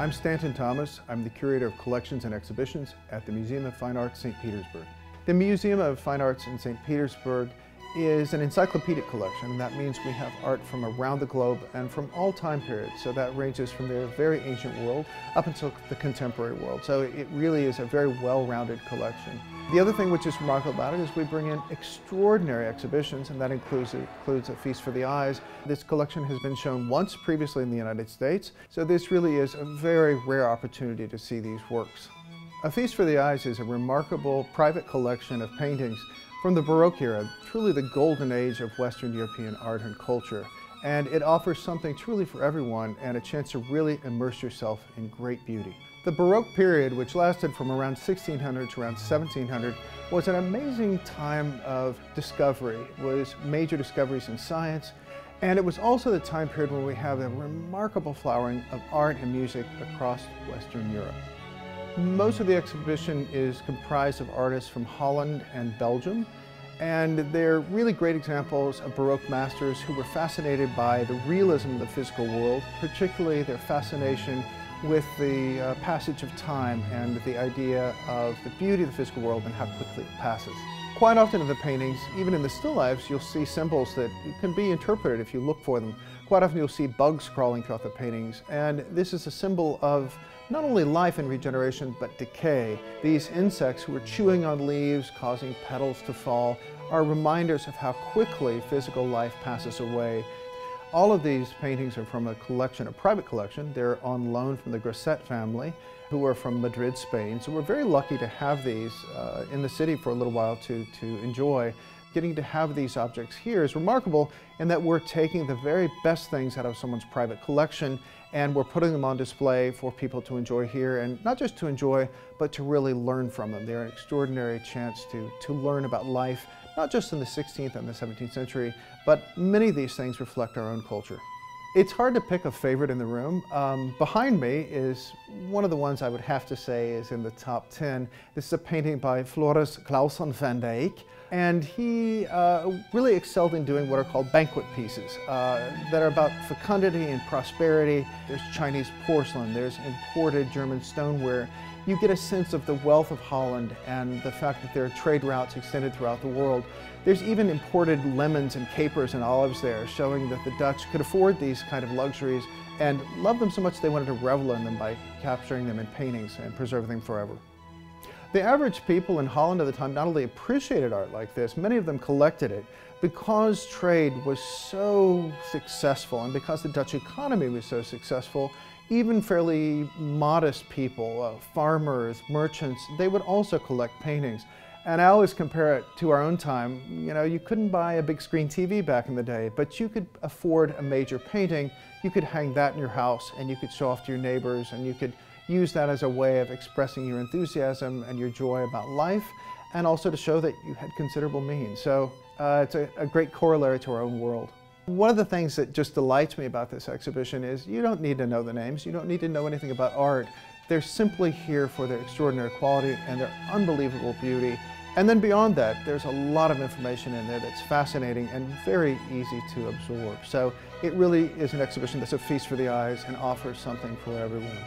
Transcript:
I'm Stanton Thomas. I'm the Curator of Collections and Exhibitions at the Museum of Fine Arts, St. Petersburg. The Museum of Fine Arts in St. Petersburg is an encyclopedic collection. That means we have art from around the globe and from all time periods. So that ranges from the very ancient world up until the contemporary world. So it really is a very well-rounded collection. The other thing which is remarkable about it is we bring in extraordinary exhibitions, and that includes, includes A Feast for the Eyes. This collection has been shown once previously in the United States, so this really is a very rare opportunity to see these works. A Feast for the Eyes is a remarkable private collection of paintings from the Baroque era, truly the golden age of Western European art and culture. And it offers something truly for everyone and a chance to really immerse yourself in great beauty. The Baroque period, which lasted from around 1600 to around 1700, was an amazing time of discovery. It was major discoveries in science, and it was also the time period when we have a remarkable flowering of art and music across Western Europe. Most of the exhibition is comprised of artists from Holland and Belgium, and they're really great examples of Baroque masters who were fascinated by the realism of the physical world, particularly their fascination with the uh, passage of time and the idea of the beauty of the physical world and how quickly it passes. Quite often in the paintings, even in the still lifes, you'll see symbols that can be interpreted if you look for them. Quite often you'll see bugs crawling throughout the paintings, and this is a symbol of not only life and regeneration, but decay. These insects who are chewing on leaves, causing petals to fall, are reminders of how quickly physical life passes away. All of these paintings are from a collection, a private collection. They're on loan from the Grasset family who are from Madrid, Spain. So we're very lucky to have these uh, in the city for a little while to, to enjoy. Getting to have these objects here is remarkable in that we're taking the very best things out of someone's private collection and we're putting them on display for people to enjoy here and not just to enjoy, but to really learn from them. They're an extraordinary chance to, to learn about life, not just in the 16th and the 17th century, but many of these things reflect our own culture. It's hard to pick a favorite in the room. Um, behind me is one of the ones I would have to say is in the top 10. This is a painting by Floris Claesson van Dijk. And he uh, really excelled in doing what are called banquet pieces uh, that are about fecundity and prosperity. There's Chinese porcelain, there's imported German stoneware. You get a sense of the wealth of Holland and the fact that there are trade routes extended throughout the world. There's even imported lemons and capers and olives there, showing that the Dutch could afford these kind of luxuries and loved them so much they wanted to revel in them by capturing them in paintings and preserving them forever. The average people in Holland at the time not only appreciated art like this, many of them collected it. Because trade was so successful and because the Dutch economy was so successful, even fairly modest people, uh, farmers, merchants, they would also collect paintings. And I always compare it to our own time. You know, you couldn't buy a big screen TV back in the day, but you could afford a major painting. You could hang that in your house and you could show off to your neighbors and you could use that as a way of expressing your enthusiasm and your joy about life and also to show that you had considerable means. So uh, it's a, a great corollary to our own world. One of the things that just delights me about this exhibition is you don't need to know the names, you don't need to know anything about art. They're simply here for their extraordinary quality and their unbelievable beauty. And then beyond that, there's a lot of information in there that's fascinating and very easy to absorb. So it really is an exhibition that's a feast for the eyes and offers something for everyone.